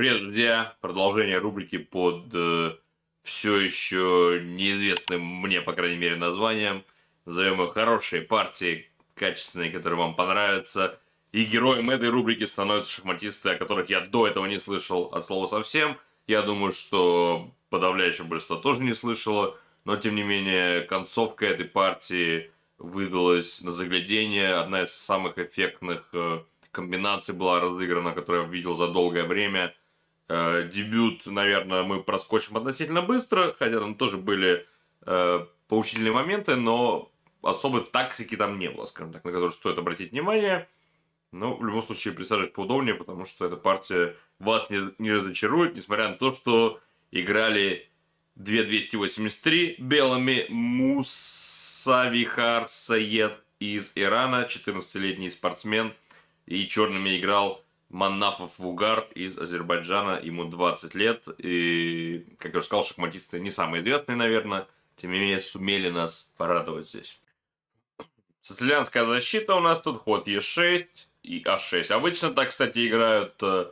Привет, друзья! Продолжение рубрики под э, все еще неизвестным мне, по крайней мере, названием. Назовем их хорошие партии, качественные, которые вам понравятся. И героем этой рубрики становятся шахматисты, о которых я до этого не слышал от слова совсем. Я думаю, что подавляющее большинство тоже не слышало. Но, тем не менее, концовка этой партии выдалась на заглядение. Одна из самых эффектных э, комбинаций была разыграна, которую я видел за долгое время. Э, дебют, наверное, мы проскочим относительно быстро, хотя там тоже были э, поучительные моменты, но особой тактики там не было, скажем так, на которую стоит обратить внимание. Но в любом случае присаживайтесь поудобнее, потому что эта партия вас не, не разочарует, несмотря на то, что играли 2283 белыми Мусавихар Саед из Ирана, 14-летний спортсмен, и черными играл Маннафов Вугар из Азербайджана, ему 20 лет, и, как я уже сказал, шахматисты не самые известные, наверное, тем не менее сумели нас порадовать здесь. Сицилианская защита у нас тут, ход Е6 и А6. Обычно так, кстати, играют э,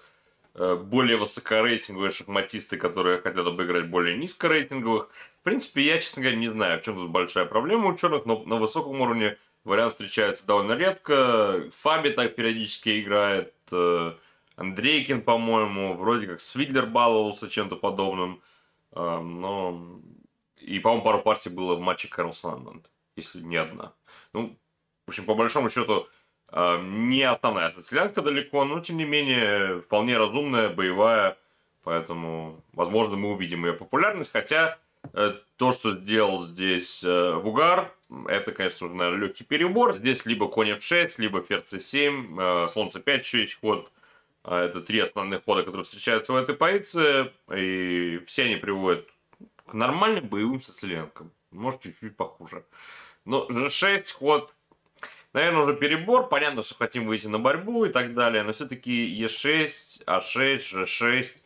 Э, более высокорейтинговые шахматисты, которые хотят обыграть более низкорейтинговых. В принципе, я, честно говоря, не знаю, в чем тут большая проблема у черных, но на высоком уровне вариант встречается довольно редко. Фаби так периодически играет. Э, Андрейкин, по-моему, вроде как Свиглер баловался чем-то подобным. Э, но... И, по-моему, пару партий было в матче Карлсон если не одна. Ну, в общем, по большому счету, не основная стрелянка далеко, но тем не менее вполне разумная, боевая. Поэтому, возможно, мы увидим ее популярность. Хотя э, то, что сделал здесь э, Вугар, это, конечно, уже, наверное, легкий перебор. Здесь либо конь f6, либо ферзь c7, э, c5 еще есть ход. Это три основных хода, которые встречаются в этой позиции. И все они приводят к нормальным боевым сицилианкам. Может, чуть-чуть похуже. Но g6 ход Наверное, уже перебор. Понятно, что хотим выйти на борьбу и так далее. Но все-таки Е6, А6, Ж6.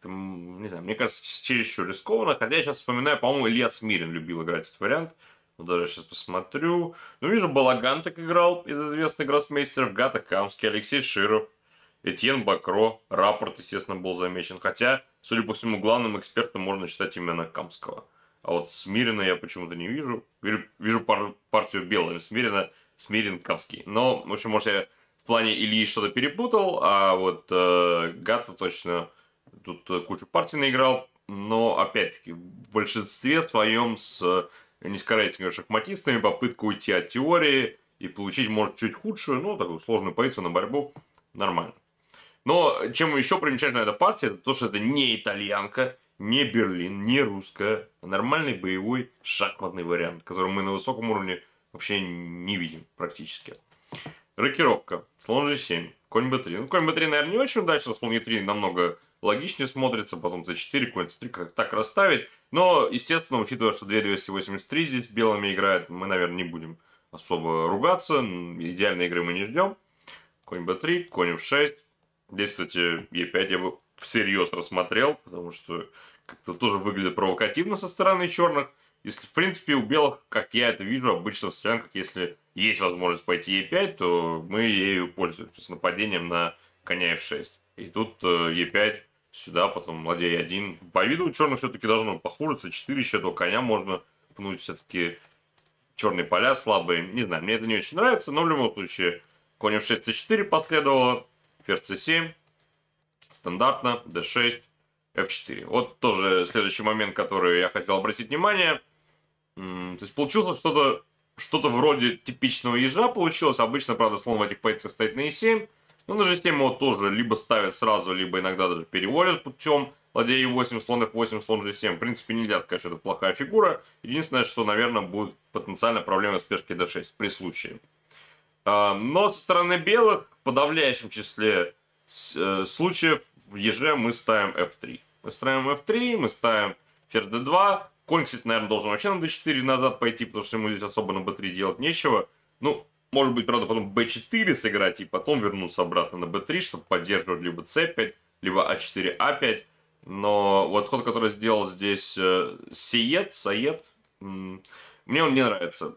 Как-то, не знаю, мне кажется, чересчур рискованно. Хотя я сейчас вспоминаю, по-моему, Илья Смирин любил играть этот вариант. Вот даже сейчас посмотрю. Ну, вижу, Балаган так играл из известных гроссмейстеров. Гата Камский, Алексей Широв, Этьен Бакро. Рапорт, естественно, был замечен. Хотя, судя по всему, главным экспертом можно считать именно Камского. А вот Смирина я почему-то не вижу. Вижу, вижу пар партию белого Смирина Смиренковский. Но, в общем, может, я в плане Ильи что-то перепутал, а вот э, Гата точно тут э, кучу партий наиграл. Но, опять-таки, в большинстве своем с э, низкорейтинговыми шахматистами попытка уйти от теории и получить, может, чуть худшую, ну, такую сложную позицию на борьбу, нормально. Но чем еще примечательна эта партия, это то, что это не итальянка, не Берлин, не русская, а нормальный боевой шахматный вариант, который мы на высоком уровне вообще не видим практически. Рокировка. Слон g7. Конь b3. Ну, конь b3, наверное, не очень удачно. Слон e3 намного логичнее смотрится. Потом c4, конь c3, как так расставить. Но, естественно, учитывая, что 2283 здесь белыми играет, мы, наверное, не будем особо ругаться. Идеальной игры мы не ждем. Конь b3, конь f6. Здесь, кстати, e5 я бы всерьез рассмотрел, потому что как-то тоже выглядит провокативно со стороны черных. Если, в принципе, у белых, как я это вижу, обычно в сценках, если есть возможность пойти e5, то мы ею пользуемся с нападением на коня f6. И тут e5 э, сюда, потом ладья e1. По виду у черных все-таки должно похуже. c4 еще этого коня можно пнуть. Все-таки черные поля слабые. Не знаю, мне это не очень нравится, но в любом случае конь f6, c4 последовало. Ферзь c7. Стандартно. d6. F4. Вот тоже следующий момент, который я хотел обратить внимание. То есть получилось что-то что-то вроде типичного ежа получилось. Обычно, правда, слон в этих позициях стоит на e7. Но на g7 его тоже либо ставят сразу, либо иногда даже переводят путем ладья e8, слон f8, слон g7. В принципе, нельзя что это плохая фигура. Единственное, что, наверное, будет потенциально проблема с пешкой d6 при случае. А, но со стороны белых, в подавляющем числе э, случаев, в еже мы ставим f3. Мы ставим f3, мы ставим ферзь d2, Конь, кстати, наверное, должен вообще на d4 назад пойти, потому что ему здесь особо на b3 делать нечего. Ну, может быть, правда, потом b4 сыграть и потом вернуться обратно на b3, чтобы поддерживать либо c5, либо a4, a5. Но вот ход, который сделал здесь э, Сиет, Сает, мне он не нравится.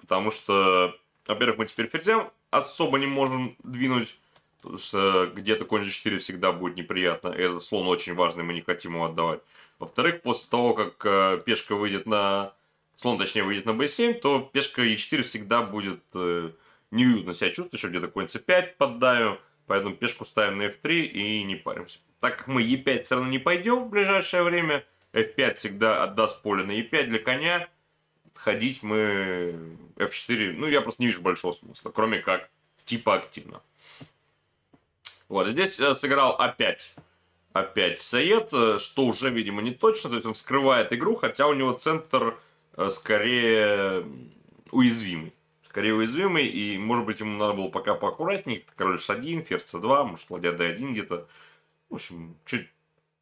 Потому что, во-первых, мы теперь ферзем особо не можем двинуть потому что где-то конь g4 всегда будет неприятно. Этот слон очень важный, мы не хотим его отдавать. Во-вторых, после того, как э, пешка выйдет на... Слон, точнее, выйдет на b7, то пешка e4 всегда будет э, неуютно себя чувствовать, что где-то конь c5 поддаю. Поэтому пешку ставим на f3 и не паримся. Так как мы e5 все равно не пойдем в ближайшее время, f5 всегда отдаст поле на e5 для коня. Ходить мы f4, ну я просто не вижу большого смысла, кроме как типа активно. Вот, здесь э, сыграл опять, опять Саед, э, что уже, видимо, не точно, то есть он вскрывает игру, хотя у него центр скорее уязвимый. Скорее уязвимый, и, может быть, ему надо было пока поаккуратнее, король h1, ферзь c2, может, ладья d1 где-то. В общем, чуть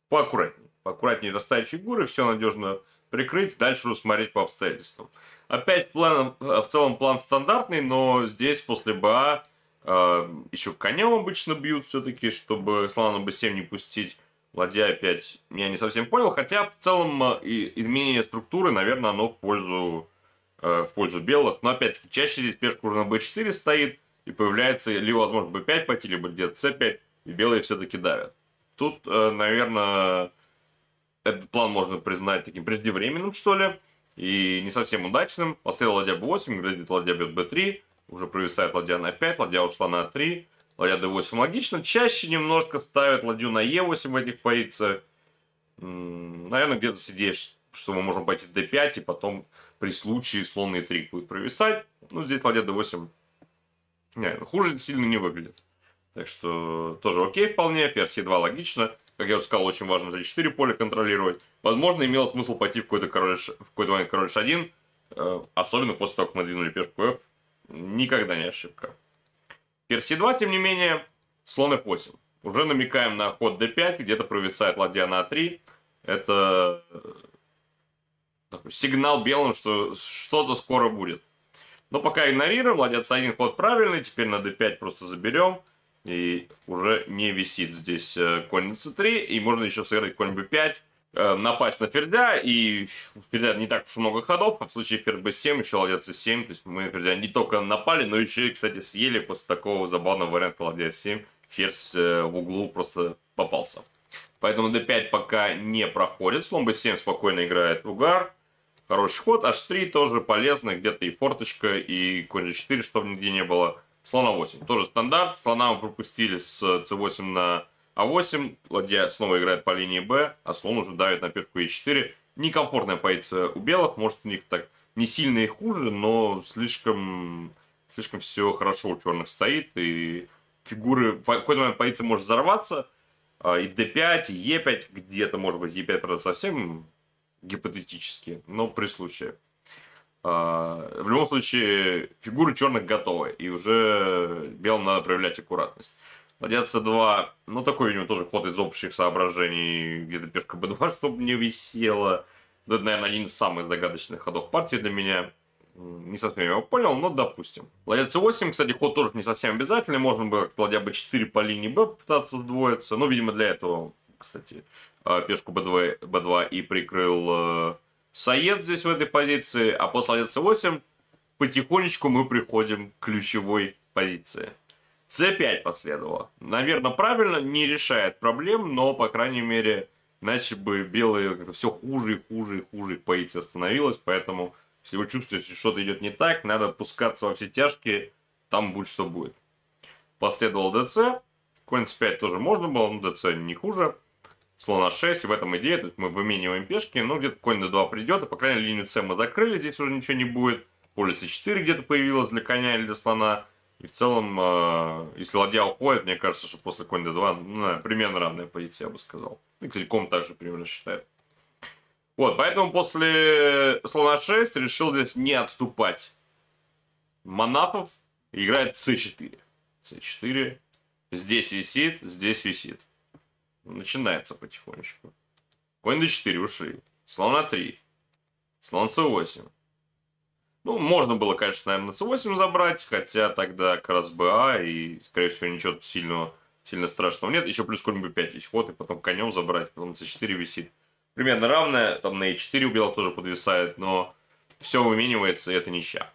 поаккуратнее. Поаккуратнее расставить фигуры, все надежно прикрыть, дальше уже по обстоятельствам. Опять план, в целом план стандартный, но здесь после БА э, еще конем обычно бьют все-таки, чтобы слона на b7 не пустить. Ладья опять я не совсем понял, хотя в целом э, изменение структуры, наверное, оно в пользу, э, в пользу белых. Но опять-таки чаще здесь пешка уже на b4 стоит, и появляется либо возможно b5 пойти, либо где-то c5, и белые все-таки давят. Тут, э, наверное, этот план можно признать таким преждевременным, что ли, и не совсем удачным. Последовал ладья b8, грозит ладья бьет b3, уже провисает ладья на 5, ладья ушла на 3, ладья d8 логично. Чаще немножко ставят ладью на e8 в этих позициях. Наверное, где-то сидишь, что мы можем пойти d5, и потом при случае слон e3 будет провисать. Ну, здесь ладья d8 не, хуже сильно не выглядит. Так что тоже окей вполне, ферзь e2 логично. Как я уже сказал, очень важно g4 поле контролировать. Возможно, имело смысл пойти в какой-то король, в какой-то момент король h1, э, особенно после того, как мы двинули пешку f. Никогда не ошибка. Ферзь e2, тем не менее, слон f8. Уже намекаем на ход d5, где-то провисает ладья на a3. Это э, сигнал белым, что что-то скоро будет. Но пока игнорируем, ладья c1 ход правильный, теперь на d5 просто заберем. И уже не висит здесь э, конь на c3. И можно еще сыграть конь b5. Э, напасть на ферзя. И у ферзя не так уж много ходов. А в случае ферзь b7 еще ладья c7. То есть мы ферзя не только напали, но еще и, кстати, съели после такого забавного варианта ладья c7. Ферзь э, в углу просто попался. Поэтому d5 пока не проходит. Слон b7 спокойно играет угар. Хороший ход. h3 тоже полезно. Где-то и форточка, и конь g4, чтобы нигде не было. Слона 8. Тоже стандарт. Слона мы пропустили с c8 на а8. Ладья снова играет по линии b, а слон уже давит на пешку e4. Некомфортная позиция у белых. Может у них так не сильно и хуже, но слишком, слишком все хорошо у черных стоит. И фигуры в какой-то момент позиция может взорваться. А, и d5, и e5, где-то может быть e5, правда, совсем гипотетически, но при случае. А, в любом случае, фигуры черных готовы, и уже белым надо проявлять аккуратность. Ладья c2, ну такой, видимо, тоже ход из общих соображений, где-то пешка b2, чтобы не висела. Это, наверное, один из самых загадочных ходов партии для меня. Не совсем его понял, но допустим. Ладья c8, кстати, ход тоже не совсем обязательный. Можно было как ладья b4 по линии b попытаться сдвоиться. Ну, видимо, для этого, кстати, а, пешку b2, b2 и прикрыл э, Саед здесь в этой позиции, а после ладья c8 потихонечку мы приходим к ключевой позиции. C5 последовало. Наверное, правильно, не решает проблем, но, по крайней мере, иначе бы белые как-то все хуже и хуже и хуже позиция становилась, поэтому, если вы чувствуете, что что-то идет не так, надо пускаться во все тяжкие, там будет что будет. Последовал dc, конь c5 тоже можно было, но dc не хуже слон а6, и в этом идея, то есть мы вымениваем пешки, но где-то конь d2 придет, и по крайней мере линию c мы закрыли, здесь уже ничего не будет, поле c4 где-то появилось для коня или для слона, и в целом, э, если ладья уходит, мне кажется, что после конь d2, ну, примерно равная позиция, я бы сказал. И целиком также примерно считает. Вот, поэтому после слона 6 решил здесь не отступать. Манапов играет c4. c4. Здесь висит, здесь висит. Начинается потихонечку. Конь d4 ушли. Слон на 3. Слон c8. Ну, можно было, конечно, наверное, на c8 забрать, хотя тогда как раз БА, и, скорее всего, ничего сильного, сильно страшного нет. Еще плюс конь b5 есть ход, и потом конем забрать, потом c4 висит. Примерно равное, там на e4 у белых тоже подвисает, но все выменивается, и это ничья.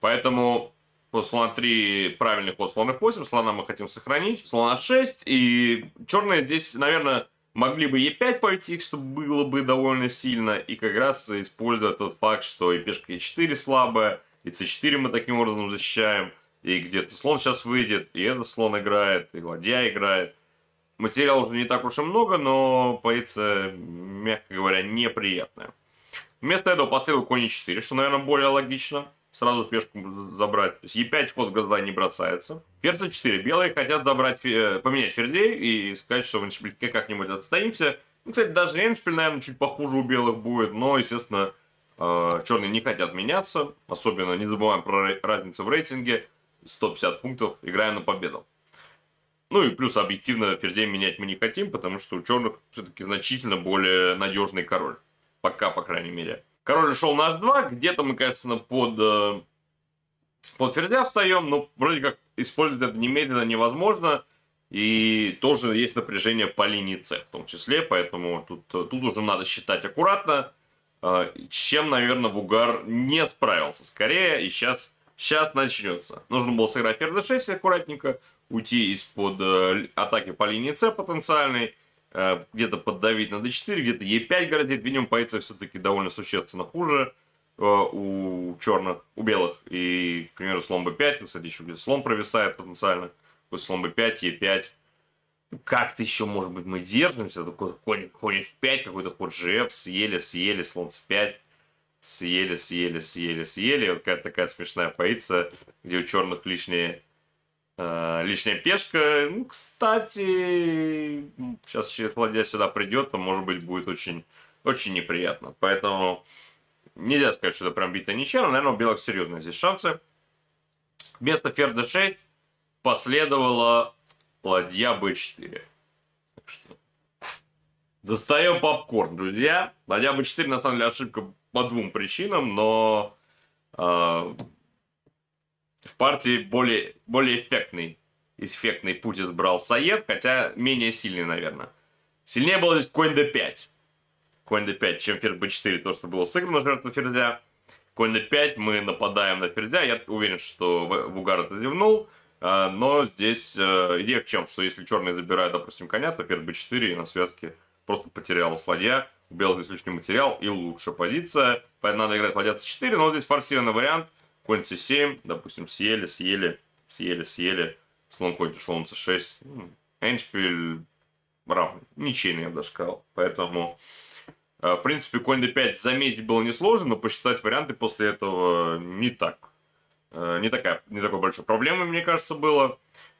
Поэтому После слона 3 правильный ход слон f8, слона мы хотим сохранить, слона 6, и черные здесь, наверное, могли бы e5 пойти, чтобы было бы довольно сильно, и как раз используя тот факт, что и пешка e4 слабая, и c4 мы таким образом защищаем, и где-то слон сейчас выйдет, и этот слон играет, и ладья играет. Материала уже не так уж и много, но позиция, мягко говоря, неприятная. Вместо этого последовал конь e4, что, наверное, более логично. Сразу пешку забрать. То есть e5 ход гроза не бросается. Ферзь 4 Белые хотят забрать, поменять ферзей и сказать, что в эндшпильке как-нибудь отстоимся. Ну, кстати, даже эндшпиль, наверное, чуть похуже у белых будет. Но, естественно, э, черные не хотят меняться. Особенно не забываем про разницу в рейтинге. 150 пунктов. Играем на победу. Ну и плюс объективно ферзей менять мы не хотим, потому что у черных все-таки значительно более надежный король. Пока, по крайней мере. Король ушел на h2, где-то мы, конечно, под, э, под ферзя встаем, но вроде как использовать это немедленно невозможно. И тоже есть напряжение по линии c в том числе, поэтому тут, тут уже надо считать аккуратно. Э, чем, наверное, Вугар не справился скорее, и сейчас, сейчас начнется. Нужно было сыграть ферзь d6 аккуратненько, уйти из-под э, атаки по линии c потенциальной, э, где-то поддавить на d4, где-то e5 грозит. Видимо, позиция все-таки довольно существенно хуже э, у черных, у белых. И, к примеру, слон b5, кстати, еще где-то слон провисает потенциально. После слон b5, e5. Как-то еще, может быть, мы держимся. Такой конь, конь f5, какой-то ход gf, съели, съели, слон c5. Съели, съели, съели, съели. Вот какая-то такая смешная позиция, где у черных лишние Э, лишняя пешка. Ну, кстати, сейчас через ладья сюда придет, то, может быть, будет очень, очень неприятно. Поэтому нельзя сказать, что это прям битая ничья, но, наверное, у белых серьезные здесь шансы. Вместо ферзь d6 последовала ладья b4. Так что достаем попкорн, друзья. Ладья b4, на самом деле, ошибка по двум причинам, но э, в партии более, более эффектный, эффектный путь избрал Саед, хотя менее сильный, наверное. Сильнее было здесь конь d5. Конь d5, чем ферзь b4, то, что было сыграно жертва ферзя. Конь d5, мы нападаем на ферзя. Я уверен, что Вугар это зевнул. А, но здесь э, идея в чем? Что если черный забирает, допустим, коня, то ферзь b4 и на связке просто потерял ладья. У белых здесь лишний материал и лучшая позиция. Поэтому надо играть ладья c4, но здесь форсированный вариант – конь c7, допустим, съели, съели, съели, съели, слон конь ушел на c6, ну, эндшпиль равный, ничейный, я бы даже сказал. Поэтому, э, в принципе, конь d5 заметить было несложно, но посчитать варианты после этого не так. Э, не, такая, не такой большой проблемой, мне кажется, было.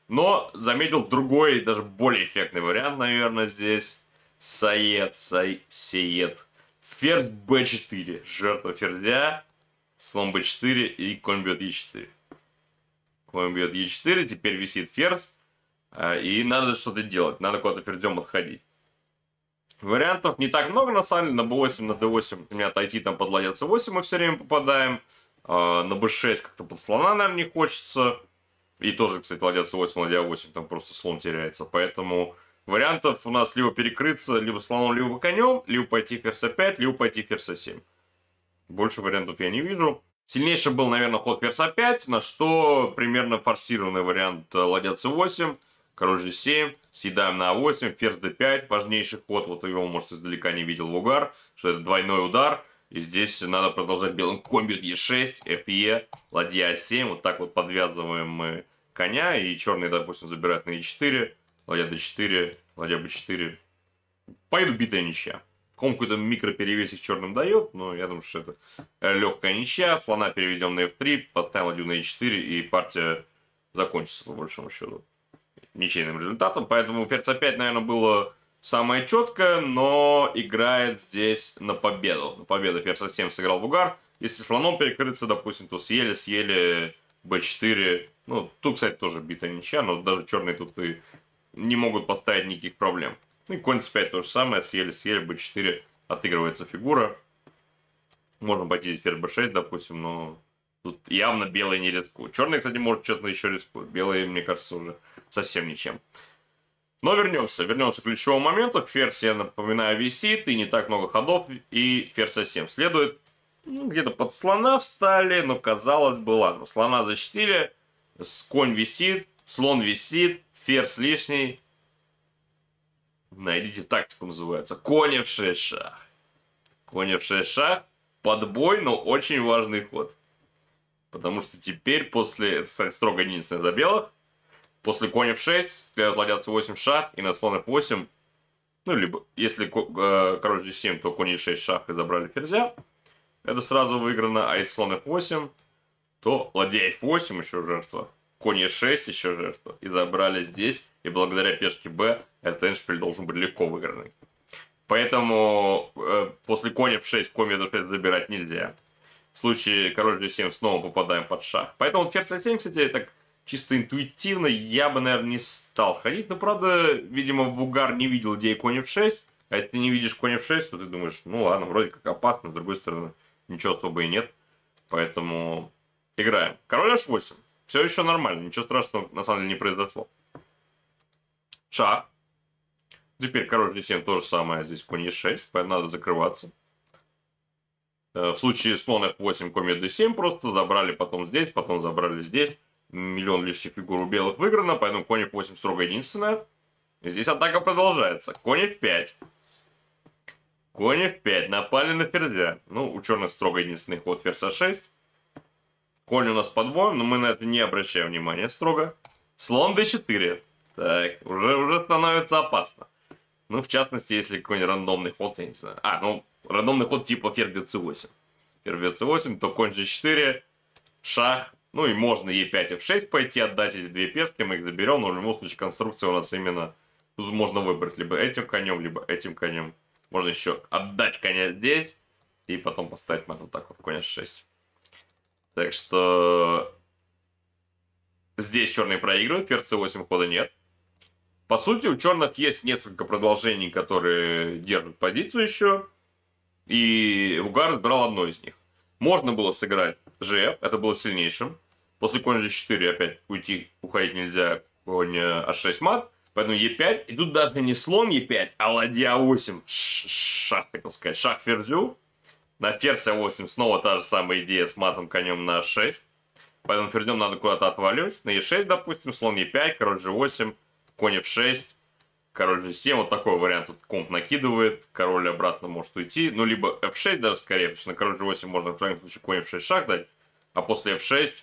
Но заметил другой, даже более эффектный вариант, наверное, здесь. Саед, сай, сеед. Ферзь b4. Жертва ферзя слон b4 и конь бьет e4. Конь бьет e4, теперь висит ферзь, а, и надо что-то делать, надо куда-то ферзем отходить. Вариантов не так много, на самом деле, на b8, на d8 у меня отойти там под ладья c8 мы все время попадаем, а, на b6 как-то под слона, наверное, не хочется, и тоже, кстати, ладья c8, ладья 8, там просто слон теряется, поэтому вариантов у нас либо перекрыться, либо слоном, либо конем, либо пойти ферзь 5 либо пойти ферзь 7 больше вариантов я не вижу. Сильнейший был, наверное, ход ферзь А5, на что примерно форсированный вариант э, ладья С8, король G7, съедаем на А8, ферзь D5, важнейший ход, вот его, может, издалека не видел Лугар, что это двойной удар, и здесь надо продолжать белым бьет Е6, Фе, ладья А7, вот так вот подвязываем мы коня, и черный, допустим, забирает на Е4, ладья D4, ладья B4, поеду битая ничья. Ком какой-то микроперевесик черным дает, но я думаю, что это э, легкая ничья. Слона переведем на f3, поставил ладью на e4, и партия закончится, по большому счету, ничейным результатом. Поэтому ферзь опять, наверное, было самое четкое, но играет здесь на победу. На победу ферзь 7 сыграл в угар. Если слоном перекрыться, допустим, то съели, съели b4. Ну, тут, кстати, тоже бита ничья, но даже черные тут и не могут поставить никаких проблем. Ну и конь c5 то же самое, съели, съели, b4, отыгрывается фигура. Можно пойти ферзь b6, допустим, но тут явно белые не рискуют. Черные, кстати, может что-то еще рискуют. Белые, мне кажется, уже совсем ничем. Но вернемся, вернемся к ключевому моменту. Ферзь, я напоминаю, висит, и не так много ходов, и ферзь совсем следует. Ну, где-то под слона встали, но казалось бы, ладно, слона защитили, конь висит, слон висит, ферзь лишний. Найдите тактику, называется. Конь в 6 шах. Конь в 6 шах. Подбой, но очень важный ход. Потому что теперь после, это, кстати, строго единственное за белых, после коня в 6 следует ладья 8 шах и на слон f8. Ну, либо, если э, король g7, то конь e6 шах и забрали ферзя. Это сразу выиграно. А если слон f8, то ладья f8 еще жертва. Конь e6 еще жертва. И забрали здесь. И благодаря пешке b этот эндшпиль должен быть легко выигранный. Поэтому э, после коня в 6 конь d6 забирать нельзя. В случае король g7 снова попадаем под шах. Поэтому ферзь c7, кстати, так чисто интуитивно я бы, наверное, не стал ходить. Но, правда, видимо, в угар не видел идеи конь f6. А если ты не видишь конь f6, то ты думаешь, ну ладно, вроде как опасно, с другой стороны, ничего особо и нет. Поэтому играем. Король h8. Все еще нормально, ничего страшного на самом деле не произошло. Шах. Теперь король g7 то же самое, здесь конь e6, поэтому надо закрываться. Э, в случае слон f8, конь d7 просто забрали потом здесь, потом забрали здесь. Миллион лишних фигур у белых выиграно, поэтому конь f8 строго единственное. Здесь атака продолжается. Конь f5. Конь f5. Напали на ферзя. Ну, у черных строго единственный ход ферзь a6. Конь у нас под боем, но мы на это не обращаем внимания строго. Слон d4. Так, уже, уже становится опасно. Ну, в частности, если какой-нибудь рандомный ход, я не знаю. А, ну, рандомный ход типа ферзь c8. Ферзь c8, то конь g4, шах. Ну, и можно e5, f6 пойти, отдать эти две пешки, мы их заберем. Но в любом случае конструкция у нас именно... Тут можно выбрать либо этим конем, либо этим конем. Можно еще отдать коня здесь. И потом поставить мат вот так вот, конь h6. Так что... Здесь черные проигрывают, ферзь c8 хода нет. По сути, у черных есть несколько продолжений, которые держат позицию еще. И Вугар разбирал одно из них. Можно было сыграть GF, это было сильнейшим. После конь G4 опять уйти, уходить нельзя, конь А6 мат. Поэтому Е5. И тут даже не слон Е5, а ладья 8. Шах, хотел сказать. Шах ферзю. На ферзь А8 снова та же самая идея с матом конем на А6. Поэтому ферзем надо куда-то отваливать. На Е6, допустим, слон Е5, король G8 конь f6, король g7, вот такой вариант тут комп накидывает, король обратно может уйти, ну, либо f6 даже скорее, потому что на король g8 можно в крайнем случае конь f6 шаг дать, а после f6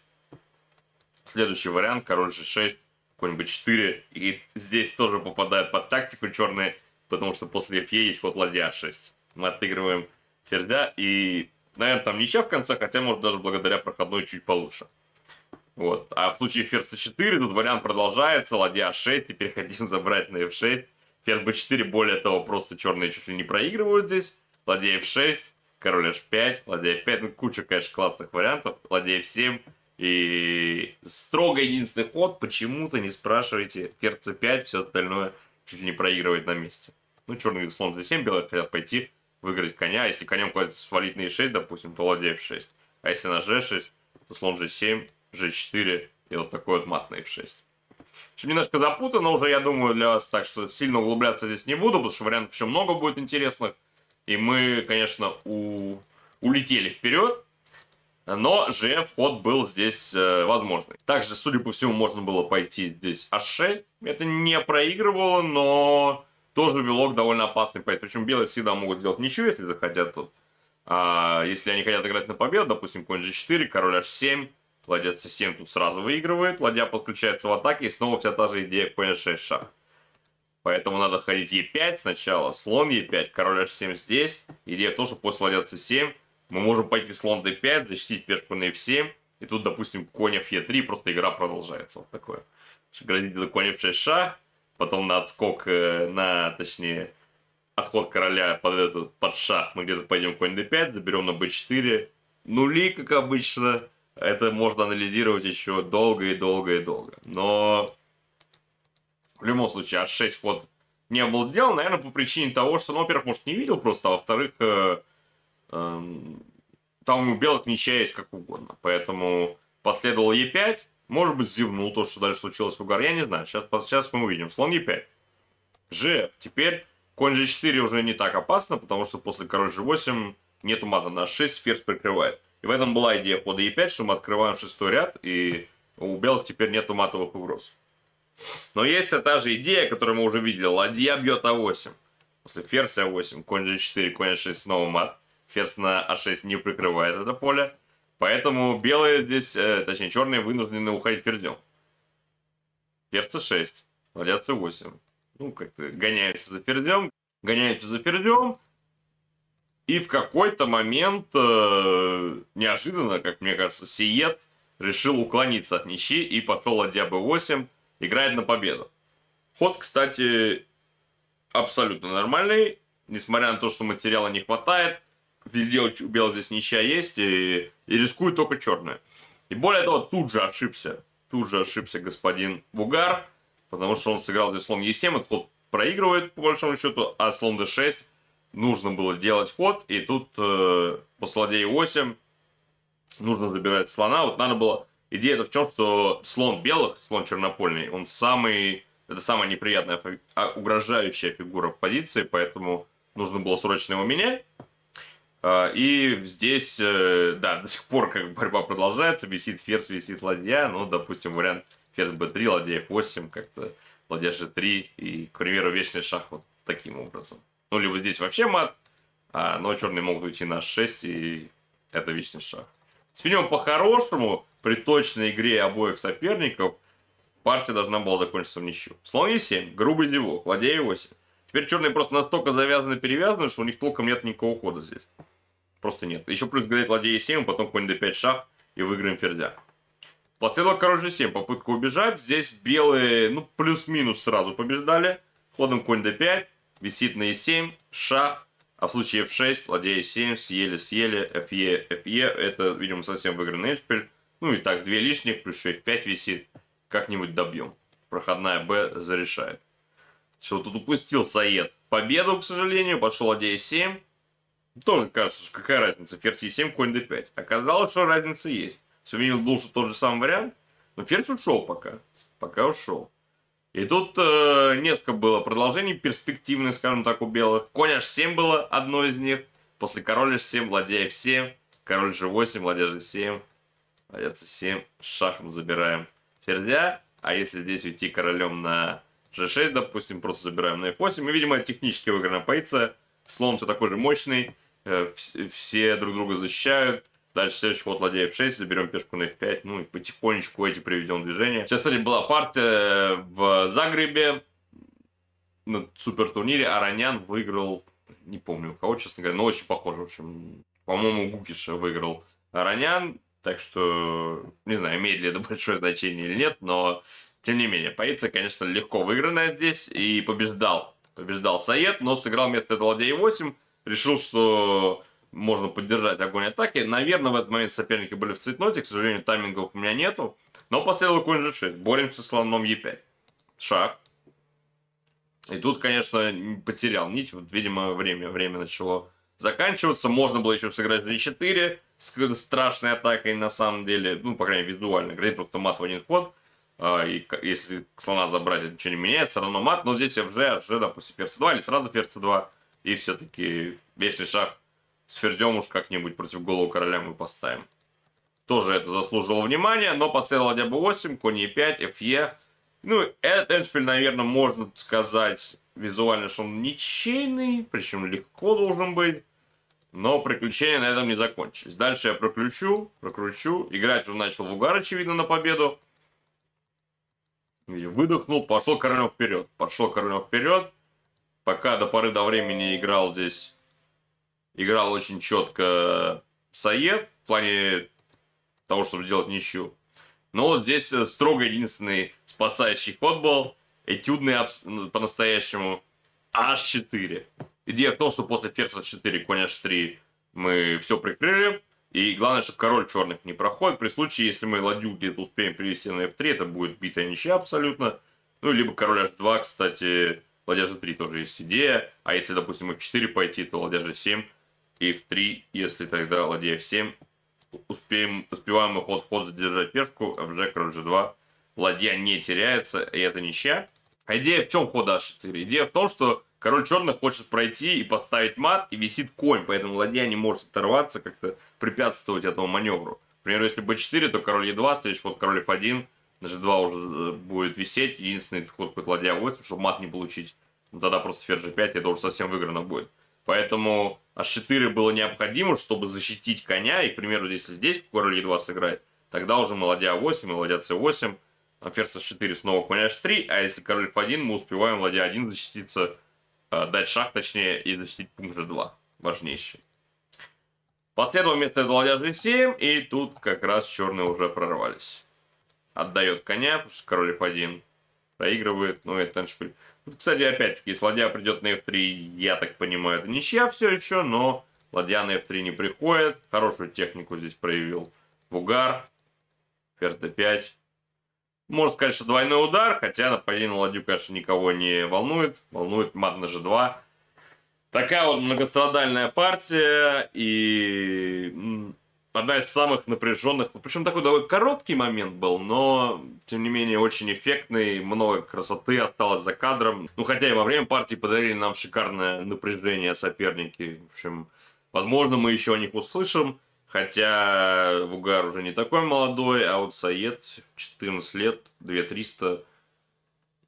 следующий вариант, король g6, конь b4, и здесь тоже попадает под тактику черные, потому что после fe есть ход ладья 6. Мы отыгрываем ферзя, и, наверное, там ничья в конце, хотя, может, даже благодаря проходной чуть получше. Вот. А в случае ферзь c4 тут вариант продолжается, ладья a6, теперь хотим забрать на f6. Ферзь b4, более того, просто черные чуть ли не проигрывают здесь. Ладья f6, король h5, ладья f5, ну куча, конечно, классных вариантов. Ладья f7 и строго единственный ход, почему-то не спрашивайте, ферзь c5, все остальное чуть ли не проигрывает на месте. Ну, черный слон d7, белые хотят пойти выиграть коня. Если конем куда-то свалить на e6, допустим, то ладья f6. А если на g6, то слон g7, g4 и вот такой вот мат на f6. Немножко запутано уже, я думаю, для вас, так что сильно углубляться здесь не буду, потому что вариантов еще много будет интересных. И мы, конечно, у... улетели вперед, но GF ход был здесь э, возможный. Также, судя по всему, можно было пойти здесь h6. Это не проигрывало, но тоже вело довольно опасный пойти. Причем белые всегда могут сделать ничего, если захотят тут. А если они хотят играть на победу, допустим, конь g4, король h7, Ладья c7 тут сразу выигрывает. Ладья подключается в атаке. И снова вся та же идея конь 6 шаг. Поэтому надо ходить e5 сначала. Слон e5. Король h7 здесь. Идея в том, что после ладья c7 мы можем пойти слон d5, защитить пешку на f7. И тут, допустим, конь f3. Просто игра продолжается. Вот такое. Грозит конь f6 шаг. Потом на отскок, э, на, точнее, отход короля под, этот, под шах мы где-то пойдем конь d5, заберем на b4. Нули, как обычно это можно анализировать еще долго и долго и долго. Но в любом случае, h6 ход не был сделан, наверное, по причине того, что, ну, во-первых, может, не видел просто, а во-вторых, э, э, там у белых ничья есть как угодно. Поэтому последовал e5, может быть, зевнул то, что дальше случилось в угар, я не знаю. Сейчас, сейчас мы увидим. Слон e5. gf. Теперь конь g4 уже не так опасно, потому что после король g8 нету мата на 6, ферзь прикрывает. И в этом была идея хода e5, что мы открываем шестой ряд, и у белых теперь нету матовых угроз. Но есть та же идея, которую мы уже видели. Ладья бьет А8. После ферзь А8, конь G4, конь А6 снова мат. Ферзь на А6 не прикрывает это поле. Поэтому белые здесь, э, точнее черные, вынуждены уходить. Ферзь С6, ладья С8. Ну, как-то гоняются за ферзем, гоняются за ферзем. И в какой-то момент, э, неожиданно, как мне кажется, Сиет решил уклониться от ничьи и пошел ладья b8, играет на победу. Ход, кстати, абсолютно нормальный, несмотря на то, что материала не хватает. Везде у белого здесь ничья есть, и, и рискует только черная. И более того, тут же ошибся, тут же ошибся господин Бугар, потому что он сыграл здесь слон Е7, этот ход проигрывает, по большому счету, а слон D6 нужно было делать ход, и тут э, после ладья E8 нужно забирать слона. Вот надо было... Идея-то в чем, что слон белых, слон чернопольный, он самый... Это самая неприятная, а, угрожающая фигура в позиции, поэтому нужно было срочно его менять. А, и здесь, э, да, до сих пор как борьба продолжается, висит ферзь, висит ладья, ну, допустим, вариант ферзь b3, ладья f8, как-то ладья g3, и, к примеру, вечный шах вот таким образом. Ну, либо здесь вообще мат, а, но черные могут уйти на 6, и это вечный шах. С по-хорошему, при точной игре обоих соперников, партия должна была закончиться в ничью. Слон Е7, грубый зевок, ладья Е8. Теперь черные просто настолько завязаны-перевязаны, что у них толком нет никакого хода здесь. Просто нет. Еще плюс говорит ладья Е7, потом конь d5 шах и выиграем ферзя. Последовал король G7, попытка убежать. Здесь белые, ну, плюс-минус сразу побеждали. Ходом конь d5, висит на e7, шах, а в случае f6, ладья e7, съели, съели, fe, fe, это, видимо, совсем выигранный эшпиль. Ну и так, две лишних, плюс еще f5 висит. Как-нибудь добьем. Проходная b зарешает. Что тут упустил Саед? Победу, к сожалению, пошел ладья e7. Тоже кажется, что какая разница, ферзь e7, конь d5. Оказалось, что разница есть. Время был что тот же самый вариант, но ферзь ушел пока. Пока ушел. И тут э, несколько было продолжений перспективных, скажем так, у белых. Конь h7 было одно из них. После король h7, ладья f7, король g8, ладья g7, ладья c7, шахом забираем ферзя. А если здесь уйти королем на g6, допустим, просто забираем на f8. И, видимо, технически выиграна позиция. Слон все такой же мощный, все друг друга защищают. Дальше следующий ход ладья f6, заберем пешку на f5, ну и потихонечку эти приведем движения. Сейчас, кстати, была партия в Загребе на супер турнире. Аранян выиграл, не помню у кого, честно говоря, но очень похоже. В общем, по-моему, Гукиша выиграл Аранян. Так что, не знаю, имеет ли это большое значение или нет, но тем не менее, позиция, конечно, легко выигранная здесь и побеждал. Побеждал Саед, но сыграл вместо этого ладья e8, решил, что можно поддержать огонь атаки. Наверное, в этот момент соперники были в цветноте. К сожалению, таймингов у меня нету. Но последовал конь g6. Боремся с слоном e5. Шах. И тут, конечно, потерял нить. Вот, видимо, время, время начало заканчиваться. Можно было еще сыграть g4 с страшной атакой на самом деле. Ну, по крайней мере, визуально. Играть просто мат в один ход. А, и если слона забрать, ничего не меняет. Все равно мат. Но здесь FG, FG, допустим, ферзь 2 или сразу ферзь 2 И все-таки вечный шах с ферзем уж как-нибудь против голову короля мы поставим. Тоже это заслужило внимания, но последовал ладья b8, конь e5, fe. Ну, этот эндшпиль, наверное, можно сказать визуально, что он ничейный, причем легко должен быть. Но приключения на этом не закончились. Дальше я проключу, прокручу. Играть уже начал в угар, очевидно, на победу. Выдохнул, пошел королем вперед. Пошел королем вперед. Пока до поры до времени играл здесь играл очень четко Саед в плане того, чтобы сделать ничью. Но вот здесь э, строго единственный спасающий ход был, этюдный ну, по-настоящему, H4. Идея в том, что после ферзь H4, конь H3 мы все прикрыли. И главное, что король черных не проходит. При случае, если мы ладью где-то успеем привести на f3, это будет битая ничья абсолютно. Ну, либо король h2, кстати, ладья g3 тоже есть идея. А если, допустим, f4 пойти, то ладья g7 и в 3, если тогда ладья f7. Успеем, успеваем мы ход в ход задержать пешку, fg, король g2. Ладья не теряется, и это ничья. А идея в чем хода h4? Идея в том, что король черных хочет пройти и поставить мат, и висит конь, поэтому ладья не может оторваться, как-то препятствовать этому маневру. К примеру, если b4, то король e2, следующий ход король f1, на g2 уже э, будет висеть, единственный ход будет ладья 8, чтобы мат не получить. Ну, тогда просто ферзь g5, это уже совсем выиграно будет. Поэтому h4 было необходимо, чтобы защитить коня, и, к примеру, если здесь король e2 сыграет, тогда уже мы ладья 8 и ладья c8, а ферзь h4 снова конь h3, а если король f1, мы успеваем ладья 1 защититься, э, дать шах точнее, и защитить пункт g2, важнейший. Последовало вместо этого ладья g7, и тут как раз черные уже прорвались. Отдает коня, потому что король f1 проигрывает, ну это эншпиль. Тут, кстати, опять-таки, если ладья придет на f3, я так понимаю, это ничья все еще, но ладья на f3 не приходит. Хорошую технику здесь проявил Вугар. Ферзь d5. Можно сказать, что двойной удар, хотя нападение на ладью, конечно, никого не волнует. Волнует мат на g2. Такая вот многострадальная партия и одна из самых напряженных. Причем такой довольно короткий момент был, но тем не менее очень эффектный. Много красоты осталось за кадром. Ну хотя и во время партии подарили нам шикарное напряжение соперники. В общем, возможно мы еще о них услышим. Хотя Вугар уже не такой молодой, а вот Саед 14 лет, 2300.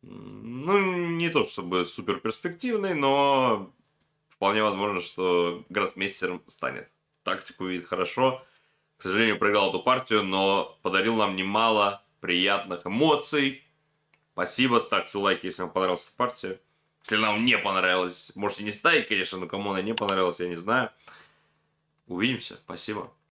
Ну, не то чтобы супер перспективный, но вполне возможно, что гроссмейстером станет. Тактику видит хорошо. К сожалению, проиграл эту партию, но подарил нам немало приятных эмоций. Спасибо, ставьте лайк, если вам понравилась эта партия. Если нам не понравилось, можете не ставить, конечно, но кому она не понравилась, я не знаю. Увидимся. Спасибо.